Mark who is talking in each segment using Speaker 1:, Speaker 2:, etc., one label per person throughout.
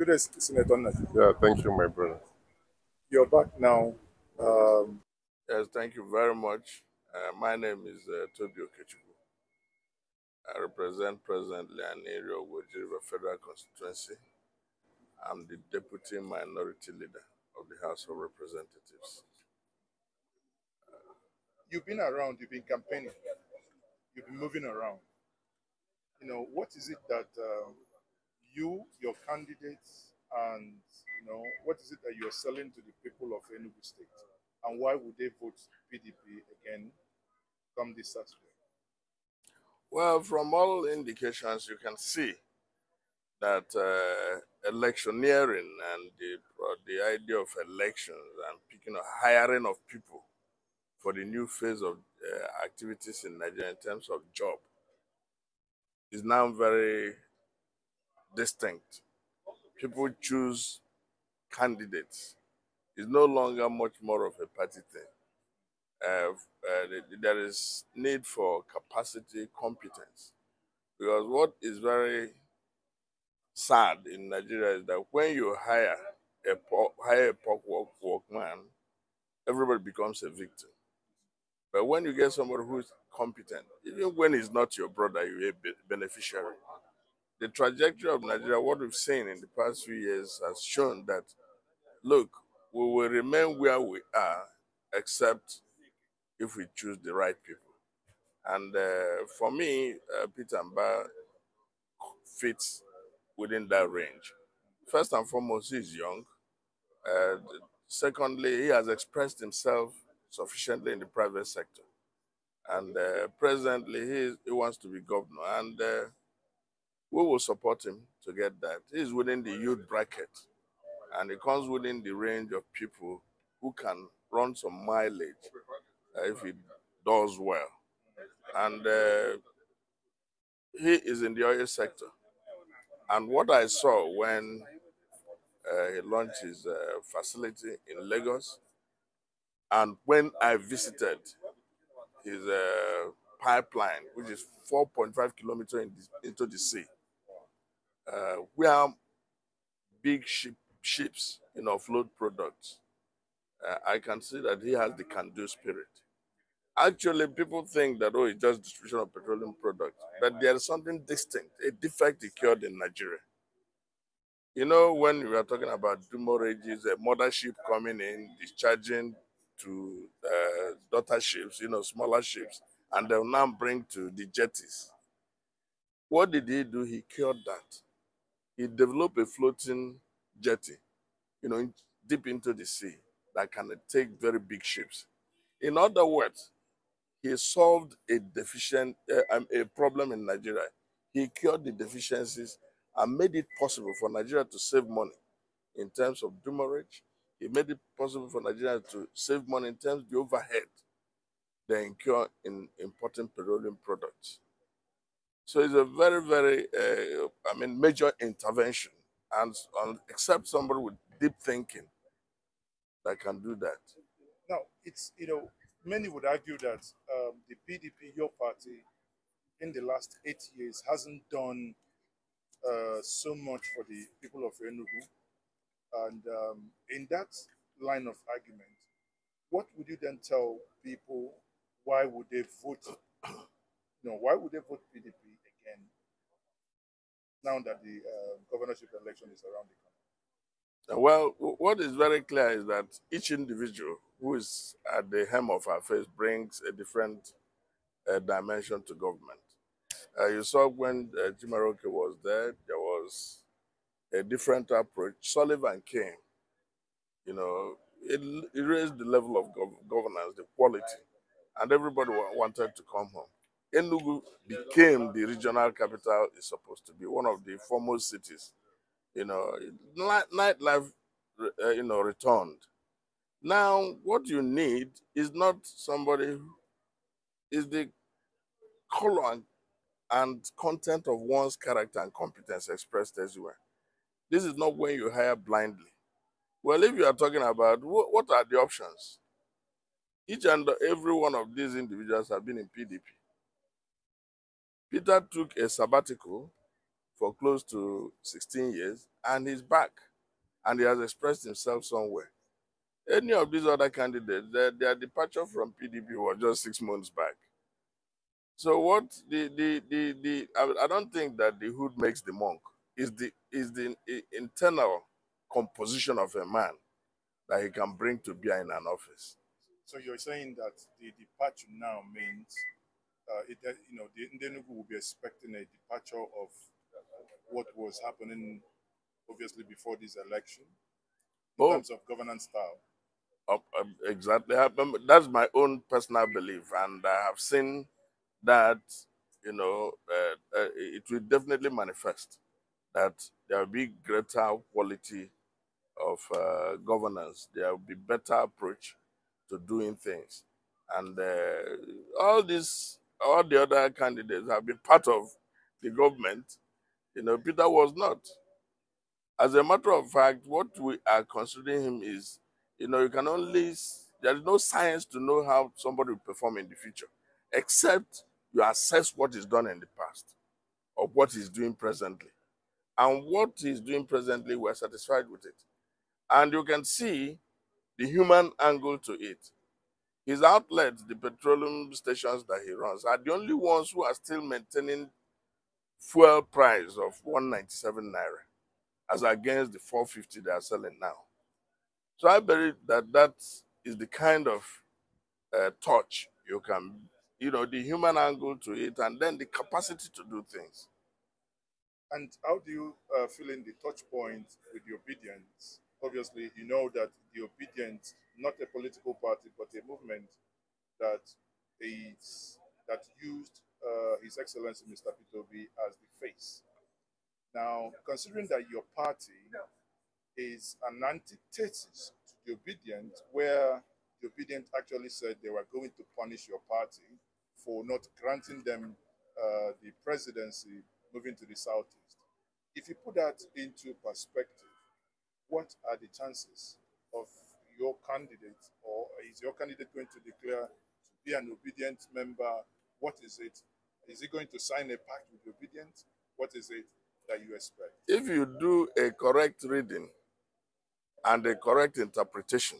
Speaker 1: Good day, Senator Nnaji.
Speaker 2: Yeah, thank you, my brother.
Speaker 1: You're back now. Um,
Speaker 3: yes, thank you very much. Uh, my name is uh, Toby Okechukwu. I represent President Leani Woji River Federal Constituency. I'm the Deputy Minority Leader of the House of Representatives.
Speaker 1: you've been around, you've been campaigning, you've been moving around. You know, what is it that um, you, your candidates, and you know, what is it that you're selling to the people of Enugu State, and why would they vote PDP again come this Saturday?
Speaker 3: Well, from all indications, you can see that uh, electioneering and the, uh, the idea of elections and picking a hiring of people for the new phase of uh, activities in Nigeria in terms of job is now very distinct. People choose candidates. It's no longer much more of a party thing. Uh, uh, there is need for capacity, competence. Because what is very sad in Nigeria is that when you hire a hire a pork work, man, everybody becomes a victim. But when you get somebody who is competent, even when he's not your brother, you're a beneficiary. The trajectory of Nigeria, what we've seen in the past few years, has shown that, look, we will remain where we are, except if we choose the right people. And uh, for me, uh, Peter Mbah fits within that range. First and foremost, he's young. Uh, secondly, he has expressed himself sufficiently in the private sector. And uh, presently, he, he wants to be governor, and uh, we will support him to get that. He's within the youth bracket, and he comes within the range of people who can run some mileage uh, if he does well. And uh, he is in the oil sector. And what I saw when uh, he launched his uh, facility in Lagos and when I visited his uh, pipeline, which is 4.5 kilometers in into the sea, uh, where big ship, ships you know, offload products, uh, I can see that he has the can-do spirit. Actually, people think that, oh, it's just distribution of petroleum products, but there is something distinct, a defect occurred in Nigeria. You know, when we are talking about demurrages, a mothership coming in, discharging to uh, daughter ships, you know, smaller ships, and they'll now bring to the jetties. What did he do? He cured that. He developed a floating jetty, you know, deep into the sea that can take very big ships. In other words, he solved a deficient uh, a problem in Nigeria. He cured the deficiencies and made it possible for Nigeria to save money in terms of demurrage, He made it possible for Nigeria to save money in terms of the overhead they incur in importing petroleum products. So it's a very, very, uh, I mean, major intervention. And except somebody with deep thinking that can do that.
Speaker 1: Now, it's, you know, many would argue that um, the PDP, your party, in the last eight years hasn't done uh, so much for the people of Enugu and um, in that line of argument, what would you then tell people? Why would they vote? you know, why would they vote PDP now that the uh, governorship election is around the
Speaker 3: corner? Well, what is very clear is that each individual who is at the hem of our face brings a different uh, dimension to government. Uh, you saw when uh, Chimaroke was there, there was a different approach. Sullivan came, you know, it, it raised the level of gov governance, the quality, and everybody wanted to come home. Enugu became the regional capital it's supposed to be, one of the foremost cities. You know, nightlife, uh, you know, returned. Now, what you need is not somebody who is the color and, and content of one's character and competence expressed as elsewhere. This is not when you hire blindly. Well, if you are talking about what are the options? Each and every one of these individuals have been in PDP. Peter took a sabbatical for close to 16 years and he's back, and he has expressed himself somewhere. Any of these other candidates, their, their departure from PDP was just six months back. So what the the the, the I, I don't think that the hood makes the monk is the is the internal composition of a man that he can bring to bear in an office.
Speaker 1: So you're saying that the departure now means, uh, it, you know, the Ndenugu will be expecting a departure of what was happening, obviously, before this election, in oh. terms of governance style.
Speaker 3: Uh, exactly. That's my own personal belief, and I have seen that, you know, uh, uh, it will definitely manifest that there will be greater quality of uh, governance. There will be better approach to doing things. And uh, all these, all the other candidates have been part of the government. You know, Peter was not. As a matter of fact, what we are considering him is, you know, you can only, there is no science to know how somebody will perform in the future, except you assess what is done in the past or what he's doing presently. And what he's doing presently, we're satisfied with it. And you can see the human angle to it. His outlets, the petroleum stations that he runs, are the only ones who are still maintaining fuel price of 197 naira as against the 450 they are selling now. So I believe that that is the kind of uh, touch you can, you know, the human angle to it, and then the capacity to do things.
Speaker 1: And how do you uh, fill in the touch point with the obedience? Obviously, you know that the obedience, not a political party, but a movement that is that used uh, His Excellency Mr. Peter Obi as the face. Now, considering that your party is an antithesis to the obedient, where the obedient actually said they were going to punish your party for not granting them uh, the presidency moving to the southeast. If you put that into perspective, what are the chances of your candidate, or is your candidate going to declare to be an obedient member? What is it? Is he going to sign a pact with the obedient? What is it that you expect?
Speaker 3: If you do a correct reading and a correct interpretation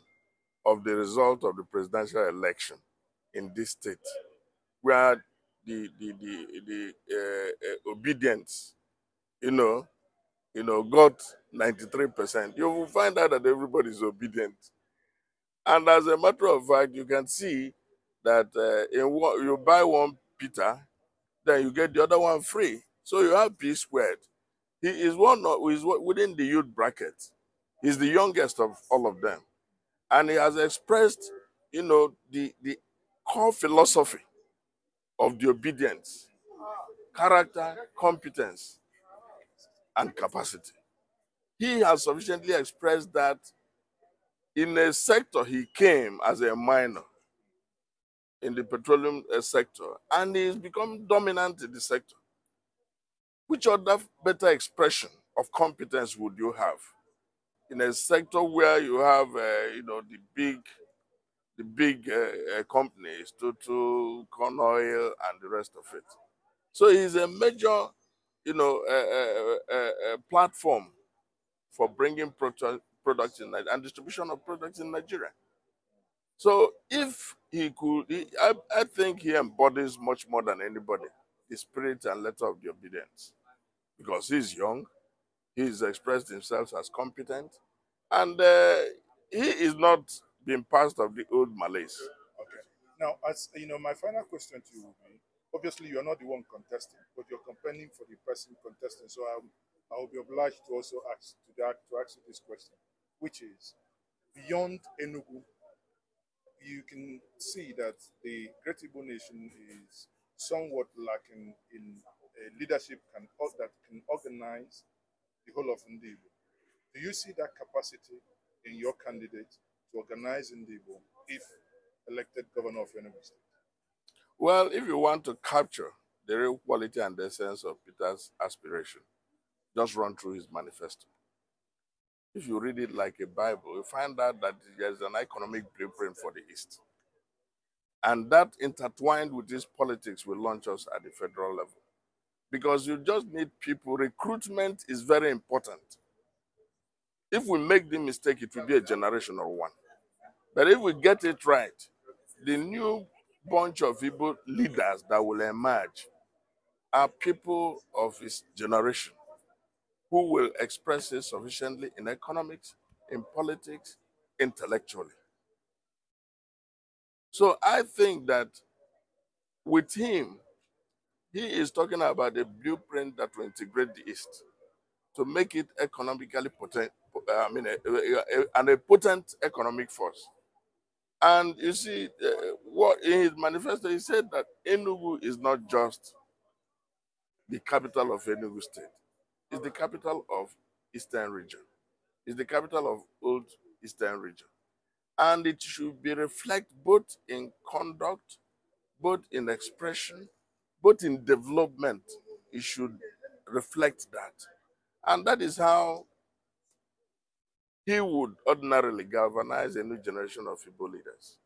Speaker 3: of the result of the presidential election in this state, where the the the, the uh, uh, obedience, you know, you know, got 93%, you will find out that everybody is obedient. And as a matter of fact, you can see that uh, in one, you buy one Peter, then you get the other one free. So you have P squared. He is one is within the youth bracket. He's the youngest of all of them. And he has expressed, you know, the, the core philosophy of the obedience, character, competence, and capacity. He has sufficiently expressed that in a sector he came as a minor in the petroleum uh, sector and he's become dominant in the sector. Which other better expression of competence would you have in a sector where you have, uh, you know, the big, the big uh, uh companies, Total, Conoil, and the rest of it. So he's a major you know, platform for bringing products in and distribution of products in Nigeria. So if he could, he, I, I think he embodies much more than anybody the spirit and letter of the obedience because he's young, he's expressed himself as competent, and uh, he is not being passed of the old malaise.
Speaker 1: Okay. Now, as you know, my final question to you will be Obviously, you're not the one contesting, but you're campaigning for the person contesting. So I'm, I will be obliged to also ask to, that, to ask you this question, which is beyond Enugu, you can see that the Great Igbo nation is somewhat lacking in a leadership can, uh, that can organize the whole of Ndigbo. Do you see that capacity in your candidate to organize Ndigbo if elected governor of Enugu State?
Speaker 3: Well, if you want to capture the real quality and the essence of Peter's aspiration, just run through his manifesto. If you read it like a Bible, you find out that there's an economic blueprint for the East. And that intertwined with his politics will launch us at the federal level. Because you just need people. Recruitment is very important If we make the mistake, it will be a generational one. But if we get it right, the new bunch of Igbo leaders that will emerge are people of his generation who will express it sufficiently in economics, in politics, intellectually. So I think that with him, he is talking about a blueprint that will integrate the East to make it economically potent, I mean, and a potent economic force. And you see, uh, what in his manifesto, he said that Enugu is not just the capital of Enugu State, it's the capital of Eastern region, it's the capital of Old Eastern region. And it should be reflect both in conduct, both in expression, both in development. It should reflect that. And that is how he would ordinarily galvanize a new generation of Igbo leaders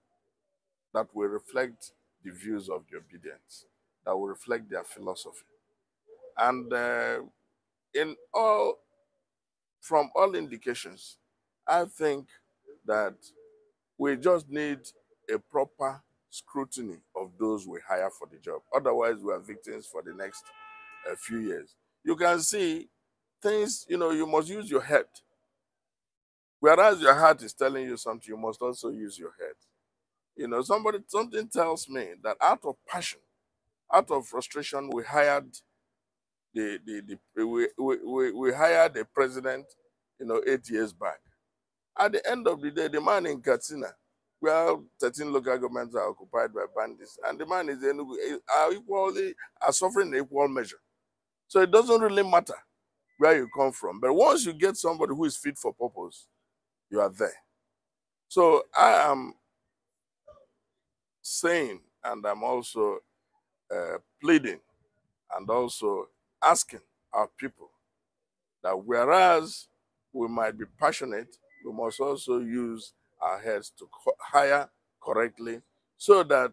Speaker 3: that will reflect the views of the obedience, that will reflect their philosophy. And uh, in all, from all indications, I think that we just need a proper scrutiny of those we hire for the job. Otherwise, we are victims for the next uh, few years. You can see things, you know, you must use your head. Whereas your heart is telling you something, you must also use your head. You know, somebody, something tells me that out of passion, out of frustration, we hired the, the, the we, we, we hired a president, you know, eight years back. At the end of the day, the man in Katsina, where 13 local governments are occupied by bandits, and the man is are equally are suffering equal measure. So it doesn't really matter where you come from. But once you get somebody who is fit for purpose, you are there. So I am saying, and I'm also uh, pleading, and also asking our people that whereas we might be passionate, we must also use our heads to hire correctly so that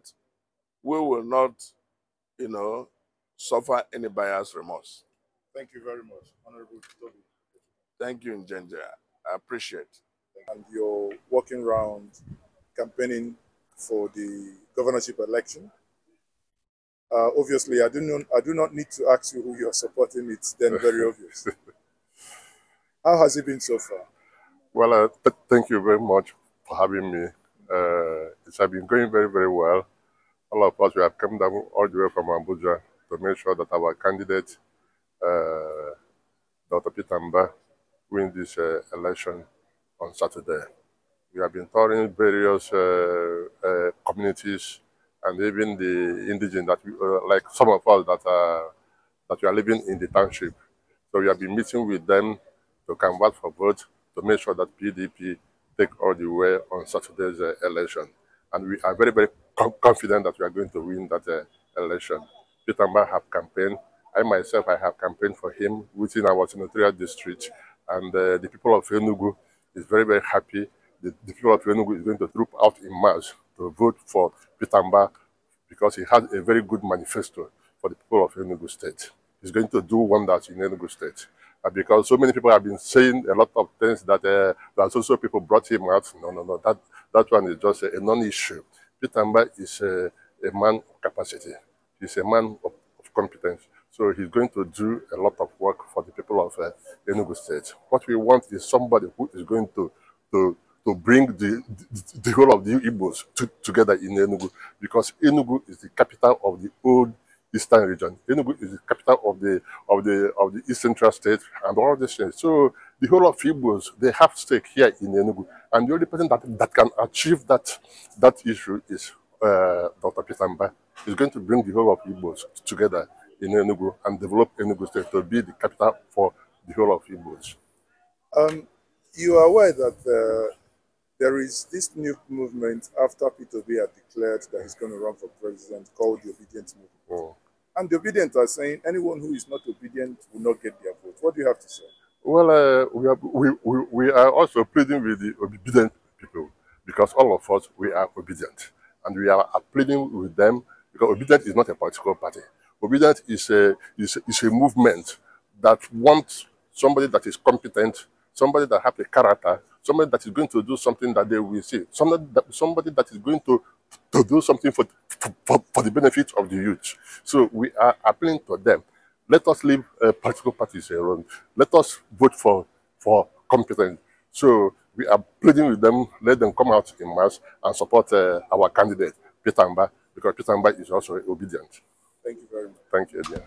Speaker 3: we will not, you know, suffer any bias remorse.
Speaker 1: Thank you very much, Honorable Toby.
Speaker 3: Thank you, Njenje. I appreciate.
Speaker 1: And you're walking around campaigning for the governorship election. Uh, obviously, I do not I do not need to ask you who you are supporting. It's then very obvious. How has it been so far?
Speaker 2: Well, uh, th thank you very much for having me. Uh, it's been going very, very well. All of us, we have come down all the way from Abuja to make sure that our candidate uh, Dr. Peter Mbah win this uh, election on Saturday. We have been touring various uh, communities and even the indigenous that we, like some of us that are that we are living in the township. So we have been meeting with them to convert for vote to make sure that PDP take all the way on Saturday's uh, election. And we are very, very confident that we are going to win that uh, election. Peter Mbah have campaigned I myself, I have campaigned for him within our senatorial district, and uh, the people of Enugu is very, very happy. The, the, people of Enugu is going to troop out in March to vote for Peter Mbah because he has a very good manifesto for the people of Enugu State. He's going to do wonders in Enugu State. Uh, because so many people have been saying a lot of things that uh, that also people brought him out. No, no, no, that, that one is just a, a non-issue. Peter Mbah is a, a man of capacity. He's a man of, of competence. So he's going to do a lot of work for the people of uh, Enugu State. What we want is somebody who is going to to to bring the, the, the whole of the Igbos to, together in Enugu because Enugu is the capital of the old eastern region. Enugu is the capital of the of the of the east central state and all these things. So the whole of Igbos they have stake here in Enugu, and the only person that that can achieve that that issue is uh, Dr. Peter. He's going to bring the whole of Igbos together in Enugu and develop Enugu State to be the capital for the whole of Igbos.
Speaker 1: Um, you are aware that uh, there is this new movement after Peter B had declared that he's going to run for president called the Obedient Movement. Oh. And the Obedient are saying anyone who is not obedient will not get their vote. What do you have to say?
Speaker 2: Well, uh, we, are, we, we, we are also pleading with the obedient people because all of us, we are obedient. And we are pleading with them because obedient is not a political party. Obedience is a, is, is a movement that wants somebody that is competent somebody that has a character, somebody that is going to do something that they will see, somebody that, somebody that is going to, to do something for, for, for the benefit of the youth. So we are appealing to them. Let us leave uh, political parties alone. Let us vote for, for competence. So we are pleading with them, let them come out in mass and support uh, our candidate, Peter Mbah, because Peter Mbah is also obedient.
Speaker 1: Thank you very much.
Speaker 2: Thank you, Adrian.